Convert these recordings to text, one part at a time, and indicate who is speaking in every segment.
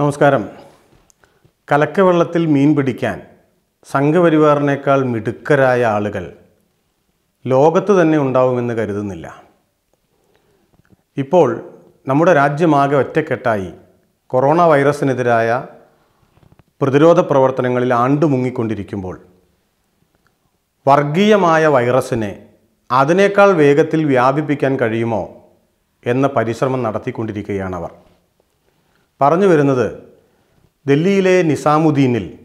Speaker 1: നമസ്കാരം. കലക്കവെള്ളത്തിൽ മീൻ പിടിക്കാൻ സംഘപരിവാറിനേക്കാൾ മിടുക്കരായ ആളുകൾ ലോകത്ത് തന്നെ ഉണ്ടാവുമെന്ന് കരുതുന്നില്ല. ഇപ്പോൾ നമ്മുടെ രാജ്യമാകെ ഒറ്റക്കെട്ടായി കൊറോണ വൈറസിനെതിരായ പ്രതിരോധ പ്രവർത്തനങ്ങളിൽ ആണ്ടുമുങ്ങിക്കൊണ്ടിരിക്കുമ്പോൾ വർഗീയമായ വൈറസിനെ അതിനേക്കാൾ വേഗത്തിൽ വ്യാപിപ്പിക്കാൻ കഴിയുമോ എന്ന പരിശ്രമം നടത്തിക്കൊണ്ടിരിക്കുകയാണവർ പറഞ്ഞു വരുന്നത് ഡൽഹിയിലെ നിസാമുദ്ദീനിൽ.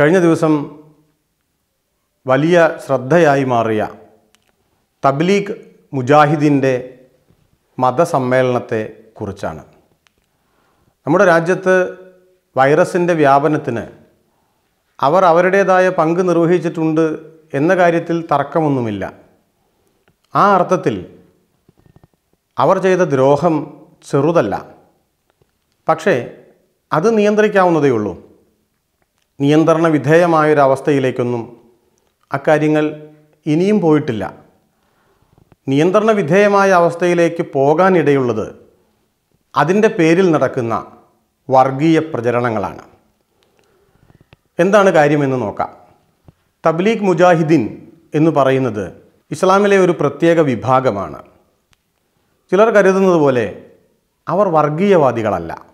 Speaker 1: കഴിഞ്ഞ ദിവസം വലിയ ശ്രദ്ധയായി മാറിയ തബ്ലീഗ് മുജാഹിദീന്റെ മതസമ്മേളനത്തെ കുറിച്ചാണ്. നമ്മുടെ രാജ്യത്ത് വൈറസിന്റെ വ്യാപനത്തിന് അവർ അവരുടേതായ പങ്ക് നിർവഹിച്ചിട്ടുണ്ട് എന്ന കാര്യത്തിൽ തർക്കമൊന്നുമില്ല. ആ അർത്ഥത്തിൽ അവർ ചെയ്ത ദ്രോഹം ചെറുതല്ല. പക്ഷേ അത് നിയന്ത്രിക്കാവുന്നതേ ഉള്ളൂ. നിയന്ത്രണ വിധേയമായൊരവസ്ഥയിലേക്കൊന്നും അക്കാര്യങ്ങൾ ഇനിയും പോയിട്ടില്ല. നിയന്ത്രണ വിധേയമായ അവസ്ഥയിലേക്ക് പോകാനിടയുള്ളത് അതിന്റെ പേരിൽ നടക്കുന്ന വർഗീയ പ്രചരണങ്ങളാണ്. എന്താണ് കാര്യമെന്ന് നോക്കാം. തബ്ലീഗ് മുജാഹിദ്ദീൻ എന്ന് പറയുന്നത് ഇസ്ലാമിലെ ഒരു പ്രത്യേക വിഭാഗമാണ്. ചിലർ കരുതുന്നത് പോലെ അവർ വർഗീയവാദികളല്ല.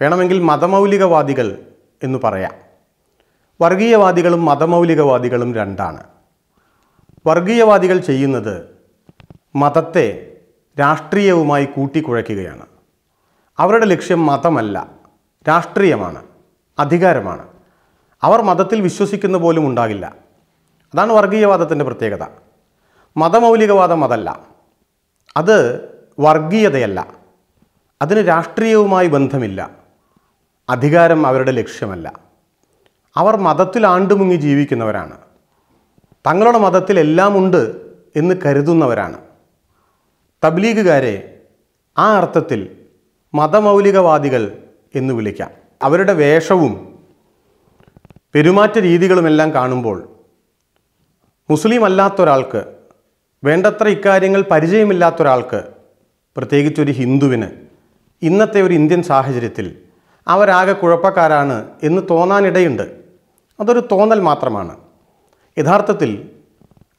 Speaker 1: വേണമെങ്കിൽ മതമൗലികവാദികൾ എന്ന് പറയാം. വർഗീയവാദികളും മതമൗലികവാദികളും രണ്ടാണ്. വർഗീയവാദികൾ ചെയ്യുന്നത് മതത്തെ രാഷ്ട്രീയവുമായി കൂട്ടിക്കുഴയ്ക്കുകയാണ്. അവരുടെ ലക്ഷ്യം മതമല്ല രാഷ്ട്രീയമാണ് അധികാരമാണ്. അവർ മതത്തിൽ വിശ്വസിക്കുന്ന പോലും ഉണ്ടാകില്ല. അതാണ് വർഗീയവാദത്തിന്റെ പ്രത്യേകത. മതമൗലികവാദം അതല്ല. അത് വർഗീയതയല്ല. അതിന് രാഷ്ട്രീയവുമായി ബന്ധമില്ല. അധികാരം അവരുടെ ലക്ഷ്യമല്ല. അവർ മതത്തിൽ ആണ്ടുമുങ്ങി ജീവിക്കുന്നവരാണ്. തങ്ങളുടെ മതത്തിൽ എല്ലാം ഉണ്ട് എന്ന് കരുതുന്നവരാണ്. തബ്ലീഗുകാരെ ആ അർത്ഥത്തിൽ മതമൗലികവാദികൾ എന്ന് വിളിക്കാം. അവരുടെ വേഷവും പെരുമാറ്റ രീതികളുമെല്ലാം കാണുമ്പോൾ മുസ്ലിം അല്ലാത്തൊരാൾക്ക് വേണ്ടത്ര ഇക്കാര്യങ്ങൾ പരിചയമില്ലാത്ത ഒരാൾക്ക് പ്രത്യേകിച്ചൊരു ഹിന്ദുവിന് ഇന്നത്തെ ഒരു ഇന്ത്യൻ സാഹചര്യത്തിൽ അവരാകെ കുഴപ്പക്കാരാണ് എന്ന് തോന്നാനിടയുണ്ട്. അതൊരു തോന്നൽ മാത്രമാണ്. യഥാർത്ഥത്തിൽ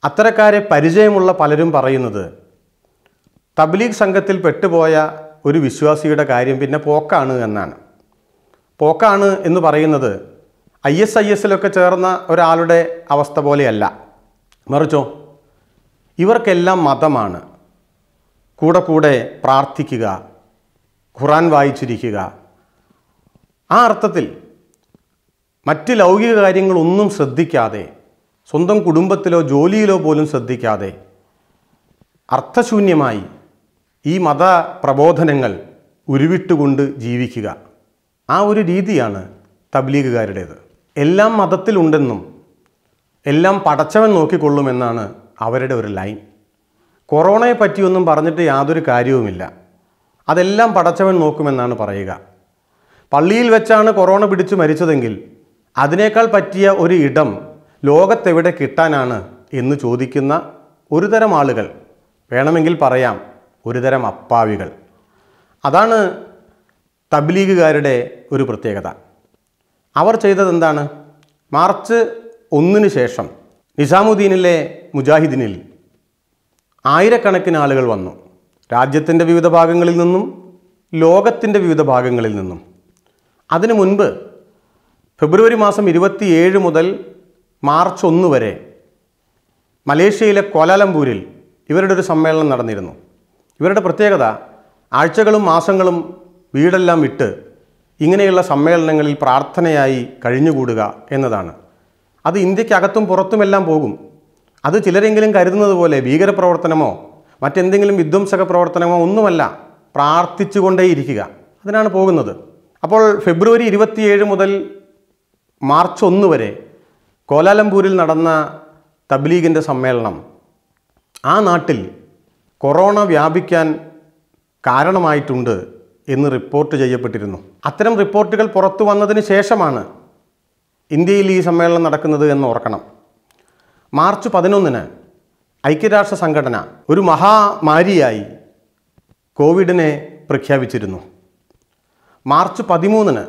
Speaker 1: അത്തരക്കാരെ പരിചയമുള്ള പലരും പറയുന്നത് തബ്ലീഗ് സംഘത്തിൽ പെട്ടുപോയ ഒരു വിശ്വാസിയുടെ കാര്യം പിന്നെ പോക്കാണ് എന്നാണ്. പോക്കാണ് എന്ന് പറയുന്നത് ഐ എസ് ഐ എസിലൊക്കെ ചേർന്ന ഒരാളുടെ അവസ്ഥ പോലെയല്ല. മറിച്ചോ ഇവർക്കെല്ലാം മതമാണ്. കൂടെ കൂടെ പ്രാർത്ഥിക്കുക ഖുറാൻ വായിച്ചിരിക്കുക ആ അർത്ഥത്തിൽ മറ്റ് ലൗകിക കാര്യങ്ങളൊന്നും ശ്രദ്ധിക്കാതെ സ്വന്തം കുടുംബത്തിലോ ജോലിയിലോ പോലും ശ്രദ്ധിക്കാതെ അർത്ഥശൂന്യമായി ഈ മത പ്രബോധനങ്ങൾ ഉരുവിട്ടുകൊണ്ട് ജീവിക്കുക. ആ ഒരു രീതിയാണ് തബ്ലീഗുകാരുടേത്. എല്ലാം മതത്തിലുണ്ടെന്നും എല്ലാം പടച്ചവൻ നോക്കിക്കൊള്ളുമെന്നാണ് അവരുടെ ഒരു ലൈൻ. കൊറോണയെ പറ്റിയൊന്നും പറഞ്ഞിട്ട് യാതൊരു കാര്യവുമില്ല. അതെല്ലാം പടച്ചവൻ നോക്കുമെന്നാണ് പറയുക. പള്ളിയിൽ വെച്ചാണ് കൊറോണ പിടിച്ചു മരിച്ചതെങ്കിൽ അതിനേക്കാൾ പറ്റിയ ഒരു ഇടം ലോകത്തെവിടെ കിട്ടാനാണ് എന്ന് ചോദിക്കുന്ന ഒരു തരം ആളുകൾ. വേണമെങ്കിൽ പറയാം ഒരു തരം അപ്പാവികൾ. അതാണ് തബ്ലീഗുകാരുടെ ഒരു പ്രത്യേകത. അവർ ചെയ്തത് എന്താണ് മാർച്ച് ഒന്നിന് ശേഷം നിസാമുദ്ദീനിലെ മുജാഹിദീനിൽ ആയിരക്കണക്കിന് ആളുകൾ വന്നു. രാജ്യത്തിന്റെ വിവിധ ഭാഗങ്ങളിൽ നിന്നും ലോകത്തിന്റെ വിവിധ ഭാഗങ്ങളിൽ നിന്നും. അതിനു മുൻപ് ഫെബ്രുവരി മാസം ഇരുപത്തിയേഴ് മുതൽ മാർച്ച് ഒന്ന് വരെ മലേഷ്യയിലെ കോലാലംപൂരിൽ ഇവരുടെ ഒരു സമ്മേളനം നടന്നിരുന്നു. ഇവരുടെ പ്രത്യേകത ആഴ്ചകളും മാസങ്ങളും വീടെല്ലാം വിട്ട് ഇങ്ങനെയുള്ള സമ്മേളനങ്ങളിൽ പ്രാർത്ഥനയായി കഴിഞ്ഞുകൂടുക എന്നതാണ്. അത് ഇന്ത്യക്കകത്തും പുറത്തുമെല്ലാം പോകും. അത് ചിലരെങ്കിലും കരുതുന്നത് പോലെ ഭീകരപ്രവർത്തനമോ മറ്റെന്തെങ്കിലും വിധ്വംസക പ്രവർത്തനമോ ഒന്നുമല്ല പ്രാർത്ഥിച്ചുകൊണ്ടേയിരിക്കുക. അതിനാണ് പോകുന്നത്. അപ്പോൾ ഫെബ്രുവരി ഇരുപത്തിയേഴ് മുതൽ മാർച്ച് ഒന്ന് വരെ കോലാലംപൂരിൽ നടന്ന തബ്ലീഗിന്റെ സമ്മേളനം. ആ നാട്ടിൽ കൊറോണ വ്യാപിക്കാൻ കാരണമായിട്ടുണ്ട് എന്ന് റിപ്പോർട്ട് ചെയ്യപ്പെട്ടിരുന്നു. അത്തരം റിപ്പോർട്ടുകൾ പുറത്തു വന്നതിന് ശേഷമാണ് ഇന്ത്യയിൽ ഈ സമ്മേളനം നടക്കുന്നത് എന്ന് ഓർക്കണം. മാർച്ച് പതിനൊന്നിന് ഐക്യരാഷ്ട്ര സംഘടന ഒരു മഹാമാരിയായി കോവിഡിനെ പ്രഖ്യാപിച്ചിരുന്നു. മാർച്ച് പതിമൂന്നിന്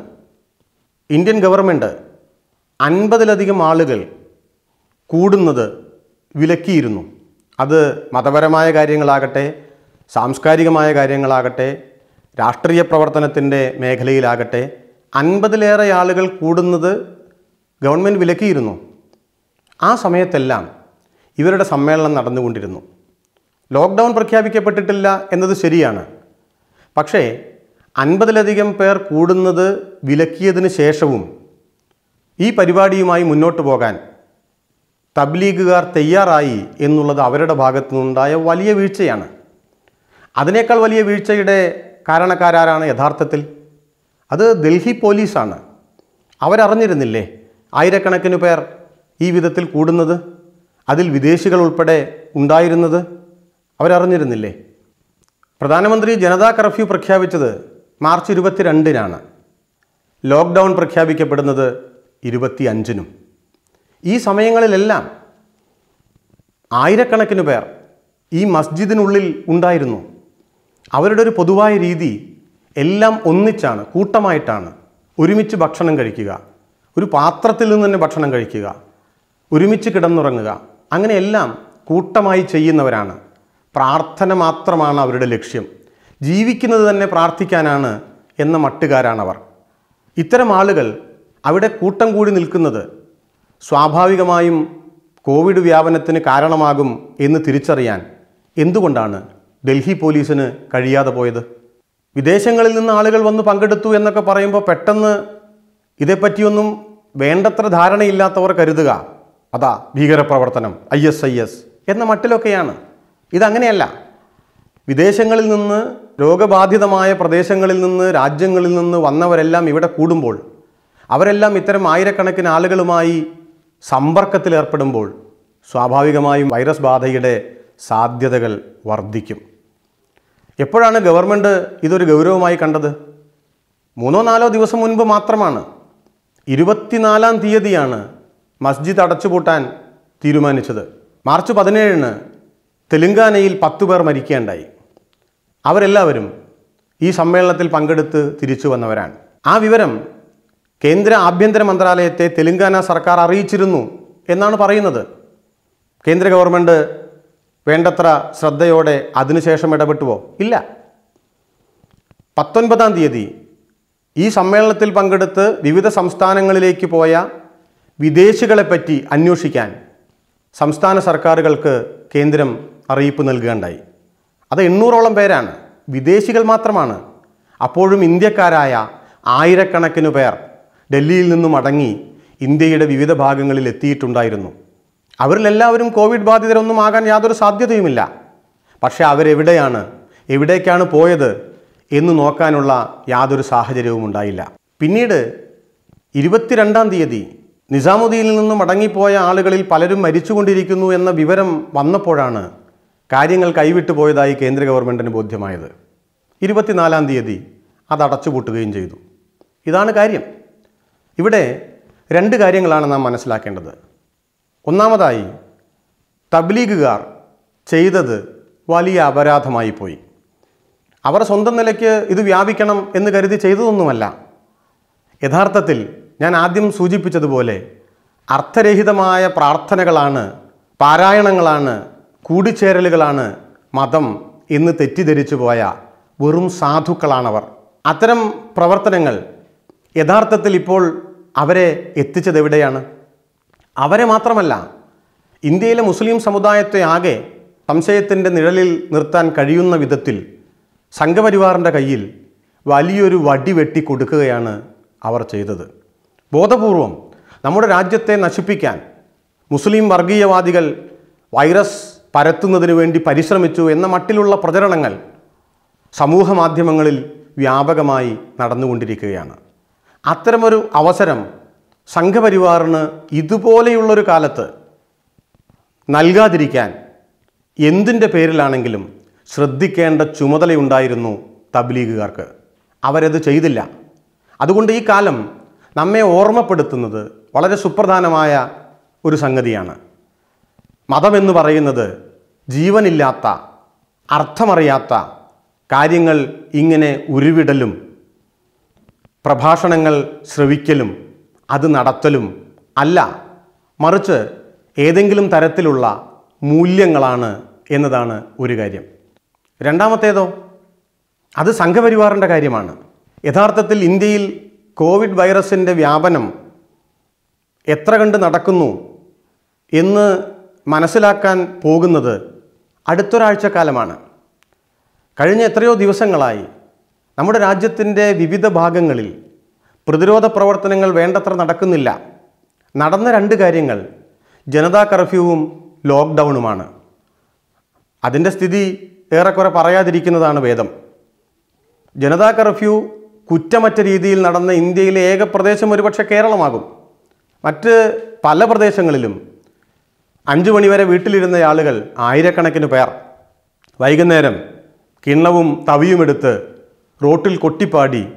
Speaker 1: ഇന്ത്യൻ ഗവൺമെന്റ് അൻപതിലധികം ആളുകൾ കൂടുന്നത് വിലക്കിയിരുന്നു. അത് മതപരമായ കാര്യങ്ങളാകട്ടെ സാംസ്കാരികമായ കാര്യങ്ങളാകട്ടെ രാഷ്ട്രീയ പ്രവർത്തനത്തിന്റെ മേഖലയിലാകട്ടെ അൻപതിലേറെ ആളുകൾ കൂടുന്നത് ഗവൺമെന്റ് വിലക്കിയിരുന്നു. ആ സമയത്തെല്ലാം ഇവരുടെ സമ്മേളനം നടന്നുകൊണ്ടിരുന്നു. ലോക്ക്ഡൗൺ പ്രഖ്യാപിക്കപ്പെട്ടിട്ടില്ല എന്നത് ശരിയാണ്. പക്ഷേ അൻപതിലധികം പേർ കൂടുന്നത് വിലക്കിയതിന് ശേഷവും ഈ പരിപാടിയുമായി മുന്നോട്ട് പോകാൻ തബ്ലീഗുകാർ തയ്യാറായി എന്നുള്ളത് അവരുടെ ഭാഗത്തു നിന്നുണ്ടായ വലിയ വീഴ്ചയാണ്. അതിനേക്കാൾ വലിയ വീഴ്ചയുടെ കാരണക്കാരാരാണ് യഥാർത്ഥത്തിൽ? അത് ഡൽഹി പോലീസാണ്. അവരറിഞ്ഞിരുന്നില്ലേ ആയിരക്കണക്കിന് പേർ ഈ വിധത്തിൽ കൂടുന്നത്? അതിൽ വിദേശികൾ ഉൾപ്പെടെ ഉണ്ടായിരുന്നത്? അവരറിഞ്ഞിരുന്നില്ലേ? പ്രധാനമന്ത്രി ജനതാ കർഫ്യൂ പ്രഖ്യാപിച്ചത് മാർച്ച് ഇരുപത്തിരണ്ടിനാണ് ലോക്ക്ഡൗൺ പ്രഖ്യാപിക്കപ്പെടുന്നത് ഇരുപത്തി അഞ്ചിനും ഈ സമയങ്ങളിലെല്ലാം ആയിരക്കണക്കിന് പേർ ഈ മസ്ജിദിനുള്ളിൽ ഉണ്ടായിരുന്നു. അവരുടെ ഒരു പൊതുവായ രീതി എല്ലാം ഒന്നിച്ചാണ് കൂട്ടമായിട്ടാണ് ഒരുമിച്ച് ഭക്ഷണം കഴിക്കുക. ഒരു പാത്രത്തിൽ നിന്ന് തന്നെ ഭക്ഷണം കഴിക്കുക. ഒരുമിച്ച് കിടന്നുറങ്ങുക. അങ്ങനെയെല്ലാം കൂട്ടമായി ചെയ്യുന്നവരാണ്. പ്രാർത്ഥന മാത്രമാണ് അവരുടെ ലക്ഷ്യം. ജീവിക്കുന്നത് തന്നെ പ്രാർത്ഥിക്കാനാണ് എന്ന മട്ടുകാരാണവർ. ഇത്തരം ആളുകൾ അവിടെ കൂട്ടം കൂടി നിൽക്കുന്നത് സ്വാഭാവികമായും കോവിഡ് വ്യാപനത്തിന് കാരണമാകും എന്ന് തിരിച്ചറിയാൻ എന്തുകൊണ്ടാണ് ഡൽഹി പോലീസിന് കഴിയാതെ പോയത്? വിദേശങ്ങളിൽ നിന്ന് ആളുകൾ വന്ന് പങ്കെടുത്തു എന്നൊക്കെ പറയുമ്പോൾ പെട്ടെന്ന് ഇതേപ്പറ്റിയൊന്നും വേണ്ടത്ര ധാരണയില്ലാത്തവർ കരുതുക. അതാ ഭീകരപ്രവർത്തനം ഐ എസ് ഐ എസ് എന്ന മട്ടിലൊക്കെയാണ്. ഇതങ്ങനെയല്ല. വിദേശങ്ങളിൽ നിന്ന് രോഗബാധിതമായ പ്രദേശങ്ങളിൽ നിന്ന് രാജ്യങ്ങളിൽ നിന്ന് വന്നവരെല്ലാം ഇവിടെ കൂടുമ്പോൾ അവരെല്ലാം ഇത്തരം ആയിരക്കണക്കിന് ആളുകളുമായി സമ്പർക്കത്തിലേർപ്പെടുമ്പോൾ സ്വാഭാവികമായും വൈറസ് ബാധയുടെ സാധ്യതകൾ വർദ്ധിക്കും. എപ്പോഴാണ് ഗവൺമെന്റ് ഇതൊരു ഗൗരവമായി കണ്ടത്? മൂന്നോ നാലോ ദിവസം മുൻപ് മാത്രമാണ്. ഇരുപത്തിനാലാം തീയതിയാണ് മസ്ജിദ് അടച്ചുപൂട്ടാൻ തീരുമാനിച്ചത്. മാർച്ച് പതിനേഴിന് തെലുങ്കാനയിൽ പത്തു പേർ മരിക്കേണ്ടായി. അവരെല്ലാവരും ഈ സമ്മേളനത്തിൽ പങ്കെടുത്ത് തിരിച്ചു വന്നവരാണ്. ആ വിവരം കേന്ദ്ര ആഭ്യന്തര മന്ത്രാലയത്തെ തെലുങ്കാന സർക്കാർ അറിയിച്ചിരുന്നു എന്നാണ് പറയുന്നത്. കേന്ദ്ര ഗവൺമെന്റ് വേണ്ടത്ര ശ്രദ്ധയോടെ അതിനുശേഷം ഇടപെട്ടുവോ? ഇല്ല. പത്തൊൻപതാം തീയതി ഈ സമ്മേളനത്തിൽ പങ്കെടുത്ത് വിവിധ സംസ്ഥാനങ്ങളിലേക്ക് പോയ വിദേശികളെപ്പറ്റി അന്വേഷിക്കാൻ സംസ്ഥാന സർക്കാരുകൾക്ക് കേന്ദ്രം അറിയിപ്പ് നൽകുകയുണ്ടായി. അത് എണ്ണൂറോളം പേരാണ്. വിദേശികൾ മാത്രമാണ്. അപ്പോഴും ഇന്ത്യക്കാരായ ആയിരക്കണക്കിന് പേർ ഡൽഹിയിൽ നിന്നും അടങ്ങി ഇന്ത്യയുടെ വിവിധ ഭാഗങ്ങളിൽ എത്തിയിട്ടുണ്ടായിരുന്നു. അവരിലെല്ലാവരും കോവിഡ് ബാധിതരൊന്നും ആകാൻ യാതൊരു സാധ്യതയുമില്ല. പക്ഷേ അവരെവിടെയാണ് എവിടേക്കാണ് പോയത് എന്ന് നോക്കാനുള്ള യാതൊരു സാഹചര്യവും ഉണ്ടായില്ല. പിന്നീട് ഇരുപത്തിരണ്ടാം തീയതി നിസാമുദ്ദീനിൽ നിന്നും മടങ്ങിപ്പോയ ആളുകളിൽ പലരും മരിച്ചുകൊണ്ടിരിക്കുന്നു എന്ന വിവരം വന്നപ്പോഴാണ് കാര്യങ്ങൾ കൈവിട്ടു പോയതായി കേന്ദ്ര ഗവൺമെന്റിന് ബോധ്യമായത്. ഇരുപത്തിനാലാം തീയതി അത് അടച്ചുപൂട്ടുകയും ചെയ്തു. ഇതാണ് കാര്യം. ഇവിടെ രണ്ട് കാര്യങ്ങളാണ് നാം മനസ്സിലാക്കേണ്ടത്. ഒന്നാമതായി തബ്ലീഗുകാർ ചെയ്തത് വലിയ അപരാധമായി പോയി. അവർ സ്വന്തം നിലയ്ക്ക് ഇത് വ്യാപിക്കണം എന്ന് കരുതി ചെയ്തതൊന്നുമല്ല. യഥാർത്ഥത്തിൽ ഞാൻ ആദ്യം സൂചിപ്പിച്ചതുപോലെ അർത്ഥരഹിതമായ പ്രാർത്ഥനകളാണ് പാരായണങ്ങളാണ് കൂടിച്ചേരലുകളാണ് മതം എന്ന് തെറ്റിദ്ധരിച്ചു പോയ വെറും സാധുക്കളാണവർ. അത്തരം പ്രവർത്തനങ്ങൾ യഥാർത്ഥത്തിൽ ഇപ്പോൾ അവരെ എത്തിച്ചത് എവിടെയാണ്? അവരെ മാത്രമല്ല ഇന്ത്യയിലെ മുസ്ലിം സമുദായത്തെ ആകെ സംശയത്തിന്റെ നിഴലിൽ നിർത്താൻ കഴിയുന്ന വിധത്തിൽ സംഘപരിവാറിന്റെ കയ്യിൽ വലിയൊരു വടി വെട്ടി കൊടുക്കുകയാണ് അവർ ചെയ്തത്. ബോധപൂർവം നമ്മുടെ രാജ്യത്തെ നശിപ്പിക്കാൻ മുസ്ലിം വർഗീയവാദികൾ വൈറസ് പരത്തുന്നതിന് വേണ്ടി പരിശ്രമിച്ചു എന്ന മട്ടിലുള്ള പ്രചരണങ്ങൾ സമൂഹ മാധ്യമങ്ങളിൽ വ്യാപകമായി നടന്നുകൊണ്ടിരിക്കുകയാണ്. അത്തരമൊരു അവസരം സംഘപരിവാറിന് ഇതുപോലെയുള്ളൊരു കാലത്ത് നൽകാതിരിക്കാൻ എന്തിന്റെ പേരിലാണെങ്കിലും ശ്രദ്ധിക്കേണ്ട ചുമതലയുണ്ടായിരുന്നു തബ്ലീഗുകാർക്ക്. അവരത് ചെയ്തില്ല. അതുകൊണ്ട് ഈ കാലം നമ്മെ ഓർമ്മപ്പെടുത്തുന്നത് വളരെ സുപ്രധാനമായ ഒരു സംഗതിയാണ്. മതമെന്ന് പറയുന്നത് ജീവനില്ലാത്ത അർത്ഥമറിയാത്ത കാര്യങ്ങൾ ഇങ്ങനെ ഉരുവിടലും പ്രഭാഷണങ്ങൾ ശ്രവിക്കലും അത് നടത്തലും അല്ല. മറിച്ച് ഏതെങ്കിലും തരത്തിലുള്ള മൂല്യങ്ങളാണ് എന്നതാണ് ഒരു കാര്യം. രണ്ടാമത്തേതോ അത് സംഘപരിവാറിന്റെ കാര്യമാണ്. യഥാർത്ഥത്തിൽ ഇന്ത്യയിൽ കോവിഡ് വൈറസിന്റെ വ്യാപനം എത്ര കണ്ട് നടക്കുന്നു എന്ന് മനസ്സിലാക്കാൻ പോകുന്നത് അടുത്തൊരാഴ്ച കാലമാണ് കഴിഞ്ഞ എത്രയോ ദിവസങ്ങളായി നമ്മുടെ രാജ്യത്തിന്റെ വിവിധ ഭാഗങ്ങളിൽ പ്രതിരോധ പ്രവർത്തനങ്ങൾ വേണ്ടത്ര നടക്കുന്നില്ല. നടന്ന രണ്ട് കാര്യങ്ങൾ ജനതാ കർഫ്യൂവും ലോക്ക്ഡൗണുമാണ് അതിന്റെ സ്ഥിതി ഏറെക്കുറെ പറയാതിരിക്കുന്നതാണ് വേദം. ജനതാ കർഫ്യൂ കുറ്റമറ്റ രീതിയിൽ നടന്ന ഇന്ത്യയിലെ ഏക പ്രദേശം ഒരുപക്ഷെ കേരളമാകും. മറ്റ് പല പ്രദേശങ്ങളിലും അഞ്ചു മണിവരെ വീട്ടിലിരുന്ന ആളുകൾ ആയിരക്കണക്കിന് പേർ. വൈകുന്നേരം കിണ്ണവും തവിയുമെടുത്ത് റോട്ടിൽ കൊട്ടിപ്പാടി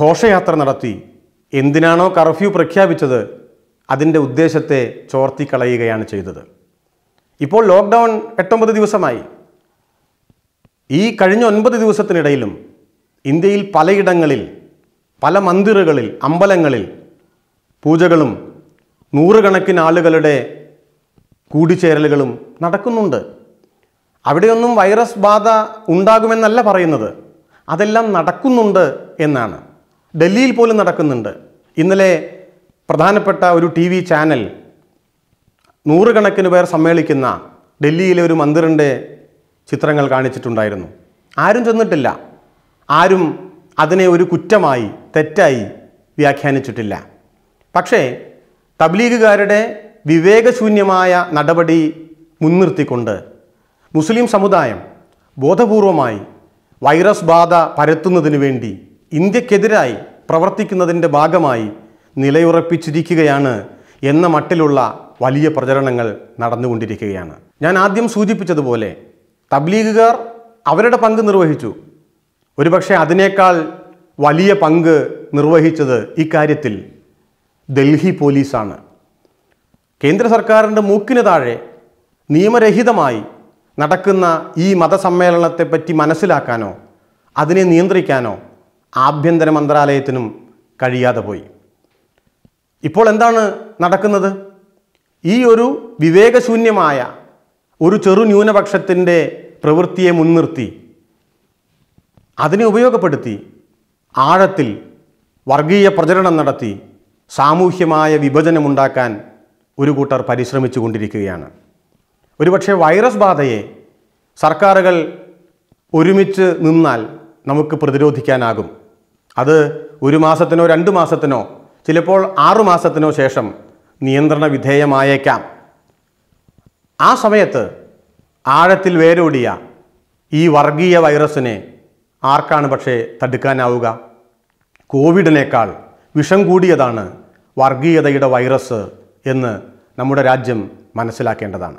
Speaker 1: ഘോഷയാത്ര നടത്തി. എന്തിനാണോ കർഫ്യൂ പ്രഖ്യാപിച്ചത്? അതിന്റെ ഉദ്ദേശത്തെ ചോർത്തിക്കളയുകയാണ് ചെയ്തത്. ഇപ്പോൾ ലോക്ക്ഡൗൺ എട്ടൊമ്പത് ദിവസമായി. ഈ കഴിഞ്ഞ ഒൻപത് ദിവസത്തിനിടയിലും ഇന്ത്യയിൽ പലയിടങ്ങളിൽ പല മന്ദിറുകളിൽ അമ്പലങ്ങളിൽ പൂജകളും നൂറുകണക്കിന് ആളുകളുടെ കൂടിച്ചേരലുകളും നടക്കുന്നുണ്ട്. അവിടെയൊന്നും വൈറസ് ബാധ ഉണ്ടാകുമെന്നല്ല പറയുന്നത്. അതെല്ലാം നടക്കുന്നുണ്ട് എന്നാണ്. ഡൽഹിയിൽ പോലും നടക്കുന്നുണ്ട്. ഇന്നലെ പ്രധാനപ്പെട്ട ഒരു ടി വി ചാനൽ നൂറുകണക്കിന് പേർ സമ്മേളിക്കുന്ന ഡൽഹിയിലെ ഒരു മന്ദിറിന്റെ ചിത്രങ്ങൾ കാണിച്ചിട്ടുണ്ടായിരുന്നു. ആരും ചെന്നിട്ടില്ല. ആരും അതിനെ ഒരു കുറ്റമായി തെറ്റായി വ്യാഖ്യാനിച്ചിട്ടില്ല. പക്ഷേ തബ്ലീഗുകാരുടെ വിവേകശൂന്യമായ നടപടി മുൻനിർത്തിക്കൊണ്ട് മുസ്ലിം സമുദായം ബോധപൂർവമായി വൈറസ് ബാധ പരത്തുന്നതിന് വേണ്ടി ഇന്ത്യക്കെതിരായി പ്രവർത്തിക്കുന്നതിന്റെ ഭാഗമായി നിലയുറപ്പിച്ചിരിക്കുകയാണ് എന്ന മട്ടിലുള്ള വലിയ പ്രചരണങ്ങൾ നടന്നുകൊണ്ടിരിക്കുകയാണ്. ഞാൻ ആദ്യം സൂചിപ്പിച്ചതുപോലെ തബ്ലീഗുകാർ അവരുടെ പങ്ക് നിർവഹിച്ചു. ഒരുപക്ഷെ അതിനേക്കാൾ വലിയ പങ്ക് നിർവഹിച്ചത് ഇക്കാര്യത്തിൽ ഡൽഹി പോലീസാണ്. കേന്ദ്ര സർക്കാരിന്റെ മൂക്കിന് താഴെ നിയമരഹിതമായി നടക്കുന്ന ഈ മതസമ്മേളനത്തെപ്പറ്റി മനസ്സിലാക്കാനോ അതിനെ നിയന്ത്രിക്കാനോ ആഭ്യന്തര മന്ത്രാലയത്തിനും കഴിയാതെ പോയി. ഇപ്പോൾ എന്താണ് നടക്കുന്നത്? ഈ ഒരു വിവേകശൂന്യമായ ഒരു ചെറു ന്യൂനപക്ഷത്തിന്റെ പ്രവൃത്തിയെ മുൻനിർത്തി അതിനെ ഉപയോഗപ്പെടുത്തി ആഴത്തിൽ വർഗീയ പ്രചരണം നടത്തി സാമൂഹ്യമായ വിഭജനമുണ്ടാക്കാൻ ഒരു കൂട്ടർ പരിശ്രമിച്ചു കൊണ്ടിരിക്കുകയാണ്. ഒരുപക്ഷെ വൈറസ് ബാധയെ സർക്കാരുകൾ ഒരുമിച്ച് നിന്നാൽ നമുക്ക് പ്രതിരോധിക്കാനാകും. അത് ഒരു മാസത്തിനോ രണ്ട് മാസത്തിനോ ചിലപ്പോൾ ആറു മാസത്തിനോ ശേഷം നിയന്ത്രണ വിധേയമായേക്കാം. ആ സമയത്ത് ആഴത്തിൽ വേരോടിയ ഈ വർഗീയ വൈറസിനെ ആർക്കാണ് പക്ഷേ തടുക്കാനാവുക? കോവിഡിനേക്കാൾ വിഷം കൂടിയതാണ് വർഗീയതയുടെ വൈറസ് എന്ന് നമ്മുടെ രാജ്യം മനസ്സിലാക്കേണ്ടതാണ്.